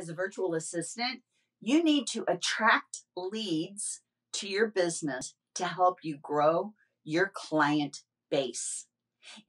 As a virtual assistant, you need to attract leads to your business to help you grow your client base.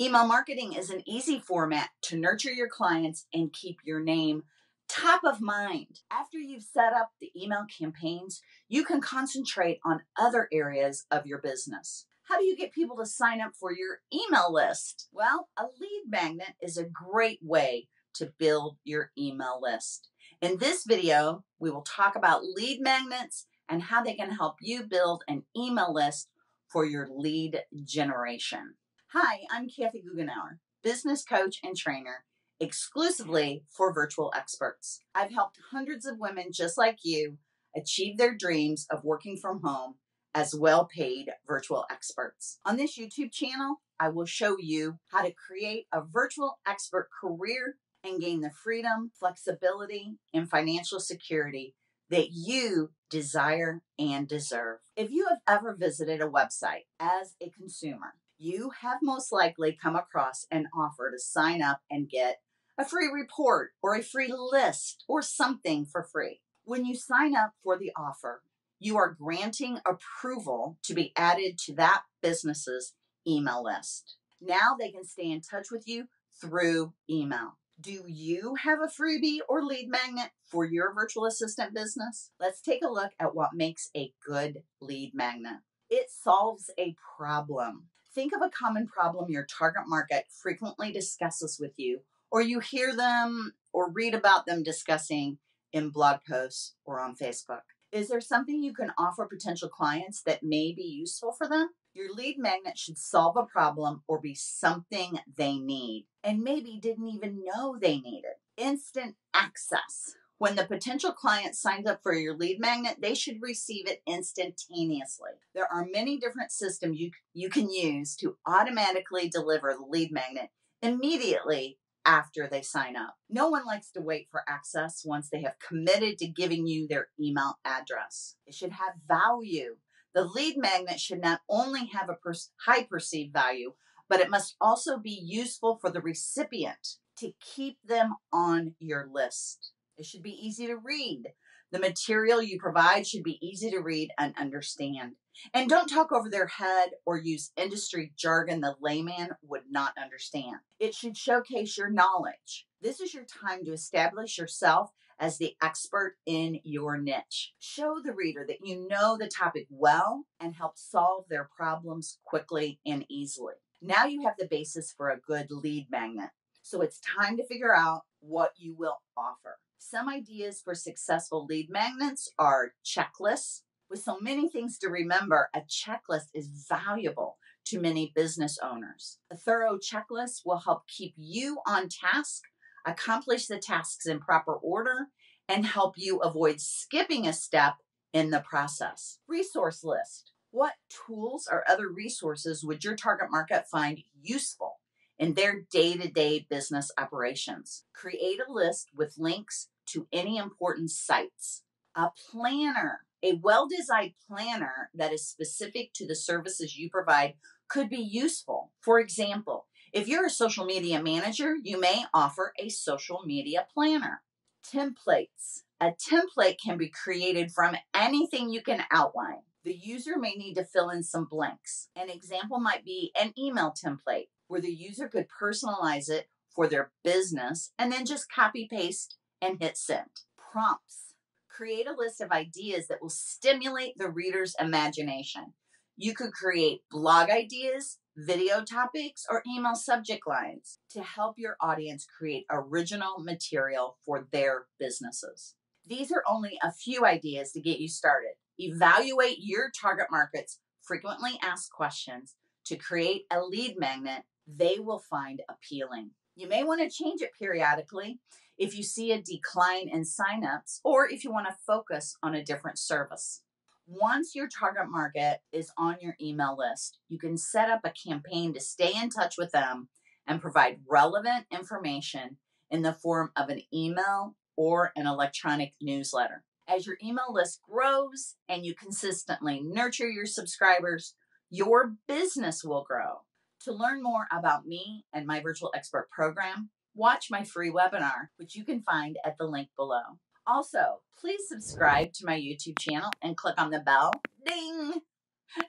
Email marketing is an easy format to nurture your clients and keep your name top of mind. After you've set up the email campaigns, you can concentrate on other areas of your business. How do you get people to sign up for your email list? Well, a lead magnet is a great way to build your email list. In this video, we will talk about lead magnets and how they can help you build an email list for your lead generation. Hi, I'm Kathy Goughenour, business coach and trainer exclusively for virtual experts. I've helped hundreds of women just like you achieve their dreams of working from home as well paid virtual experts. On this YouTube channel, I will show you how to create a virtual expert career and gain the freedom, flexibility, and financial security that you desire and deserve. If you have ever visited a website as a consumer, you have most likely come across an offer to sign up and get a free report or a free list or something for free. When you sign up for the offer, you are granting approval to be added to that business's email list. Now they can stay in touch with you through email. Do you have a freebie or lead magnet for your virtual assistant business? Let's take a look at what makes a good lead magnet. It solves a problem. Think of a common problem your target market frequently discusses with you or you hear them or read about them discussing in blog posts or on Facebook. Is there something you can offer potential clients that may be useful for them? Your lead magnet should solve a problem or be something they need and maybe didn't even know they needed. Instant access. When the potential client signs up for your lead magnet, they should receive it instantaneously. There are many different systems you, you can use to automatically deliver the lead magnet immediately after they sign up. No one likes to wait for access once they have committed to giving you their email address. It should have value. The lead magnet should not only have a per- high perceived value, but it must also be useful for the recipient to keep them on your list. It should be easy to read. The material you provide should be easy to read and understand. And don't talk over their head or use industry jargon the layman would not understand. It should showcase your knowledge. This is your time to establish yourself as the expert in your niche. Show the reader that you know the topic well and help solve their problems quickly and easily. Now you have the basis for a good lead magnet. So it's time to figure out what you will offer. Some ideas for successful lead magnets are checklists. With so many things to remember, a checklist is valuable to many business owners. A thorough checklist will help keep you on task, accomplish the tasks in proper order, and help you avoid skipping a step in the process. Resource list. What tools or other resources would your target market find useful in their day to day business operations? Create a list with links to any important sites. A planner, a well designed planner that is specific to the services you provide could be useful. For example, if you're a social media manager, you may offer a social media planner. Templates. A template can be created from anything you can outline. The user may need to fill in some blanks. An example might be an email template where the user could personalize it for their business and then just copy paste and hit send. Prompts. Create a list of ideas that will stimulate the reader's imagination. You could create blog ideas, video topics, or email subject lines to help your audience create original material for their businesses. These are only a few ideas to get you started. Evaluate your target market's frequently asked questions to create a lead magnet they will find appealing. You may want to change it periodically if you see a decline in signups or if you want to focus on a different service. Once your target market is on your email list, you can set up a campaign to stay in touch with them and provide relevant information in the form of an email or an electronic newsletter. As your email list grows and you consistently nurture your subscribers, your business will grow. To learn more about me and my virtual expert program, watch my free webinar, which you can find at the link below. Also, please subscribe to my YouTube channel and click on the bell, ding,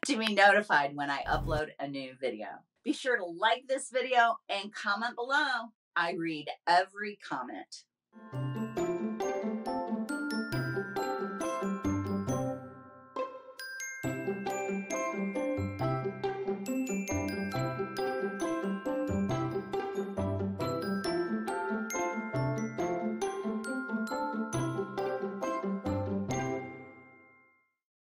to be notified when I upload a new video. Be sure to like this video and comment below. I read every comment.